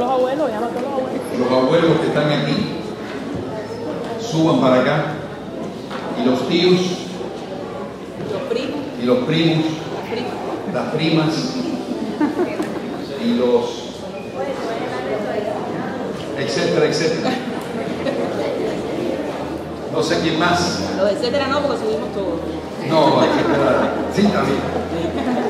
todos los abuelos, llama a todos los abuelos. Los abuelos que están aquí, suban para acá. Y los tíos, Los primos, y los primos, las primas. y los, etcétera, etcétera. No sé quién más. Los etcétera no, porque subimos todos. No, esperar. Sí, también.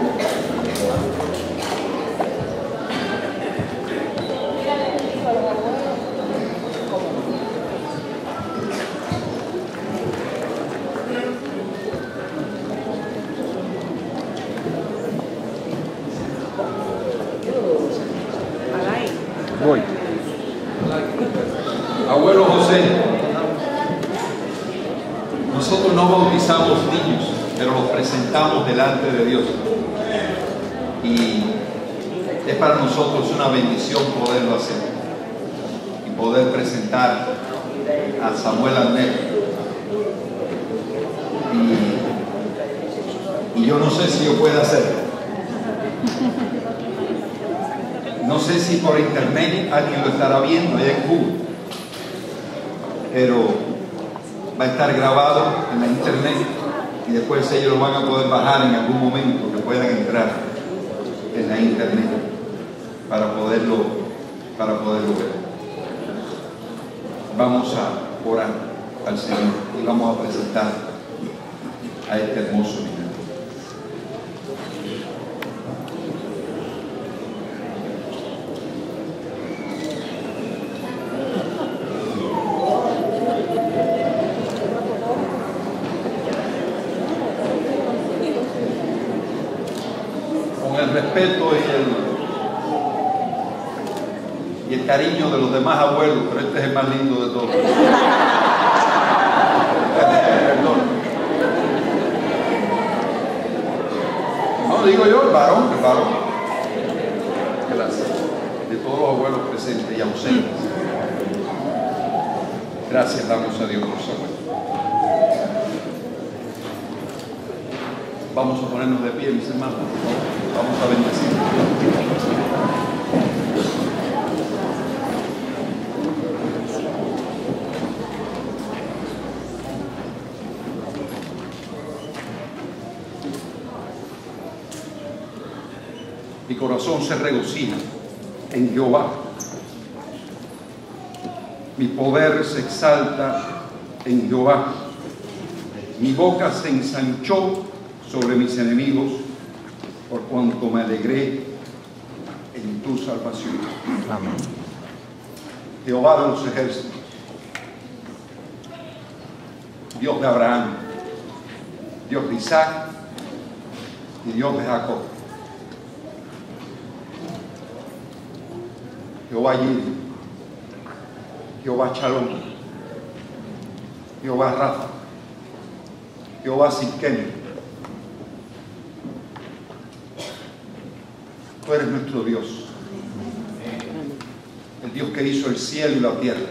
Abuelo José, nosotros no bautizamos niños, pero los presentamos delante de Dios. Y es para nosotros una bendición poderlo hacer y poder presentar a Samuel Almeida. Y, y yo no sé si yo puedo hacerlo. No sé si por internet alguien lo estará viendo allá en Cuba, pero va a estar grabado en la internet y después ellos lo van a poder bajar en algún momento que puedan entrar en la internet para poderlo, para poderlo ver. Vamos a orar al Señor y vamos a presentar a este hermoso niño. con el respeto y el, y el cariño de los demás abuelos, pero este es el más lindo de todos. No, digo yo, el varón, el varón. Gracias. De todos los abuelos presentes y ausentes. Gracias damos a Dios por su abuelo. Vamos a ponernos de pie, mis hermanos. Vamos a bendecir. Mi corazón se regocija en Jehová. Mi poder se exalta en Jehová. Mi boca se ensanchó sobre mis enemigos, por cuanto me alegré en tu salvación. Amén. Jehová de los ejércitos, Dios de Abraham, Dios de Isaac y Dios de Jacob. Jehová Yiri, Jehová Shalom, Jehová Rafa, Jehová Sidkenu. Tú eres nuestro Dios. El Dios que hizo el cielo y la tierra.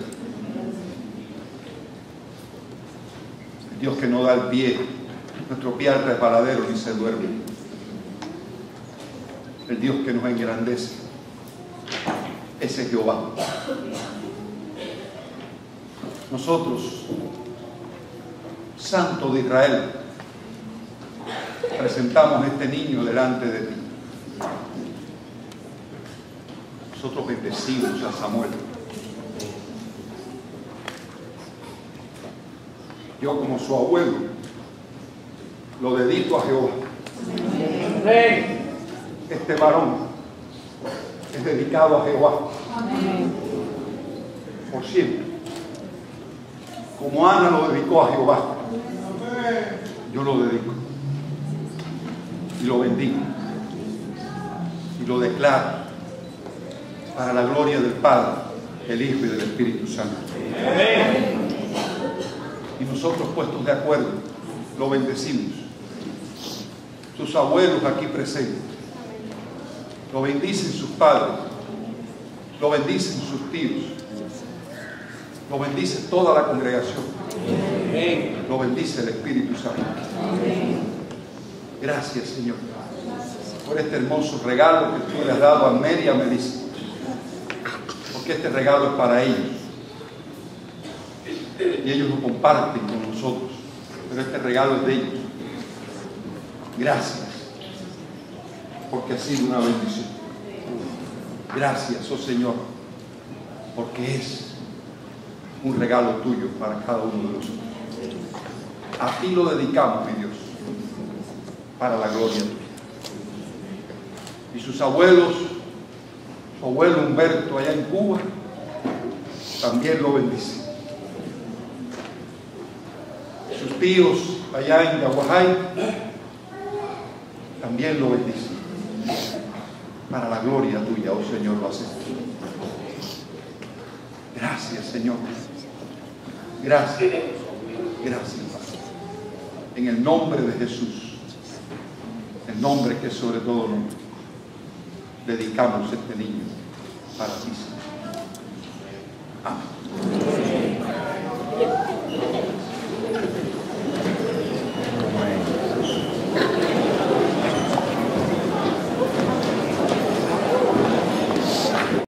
El Dios que no da el pie, nuestro pie al resbaladero ni se duerme. El Dios que nos engrandece. Ese es Jehová. Nosotros, Santo de Israel, presentamos este niño delante de ti. Nosotros bendecimos a Samuel. Yo como su abuelo lo dedico a Jehová. Este varón es dedicado a Jehová. Por siempre. Como Ana lo dedicó a Jehová. Yo lo dedico. Y lo bendigo. Y lo declaro para la gloria del Padre, el Hijo y del Espíritu Santo. Y nosotros puestos de acuerdo, lo bendecimos. Sus abuelos aquí presentes, lo bendicen sus padres, lo bendicen sus tíos, lo bendice toda la congregación, lo bendice el Espíritu Santo. Gracias, Señor, por este hermoso regalo que tú le has dado a Mary y. que este regalo es para ellos. Y ellos lo comparten con nosotros. Pero este regalo es de ellos. Gracias. Porque ha sido una bendición. Gracias, oh Señor. Porque es un regalo tuyo para cada uno de nosotros. A ti lo dedicamos, mi Dios, para la gloria tuya. Y sus abuelos, su abuelo Humberto allá en Cuba, también lo bendice. Sus tíos allá en Yaguajay también lo bendice. Para la gloria tuya, oh Señor, lo haces. Gracias, Señor. Gracias. Gracias, Padre. En el nombre de Jesús, el nombre que es sobre todo nombre, dedicamos este niño para ti. Amén.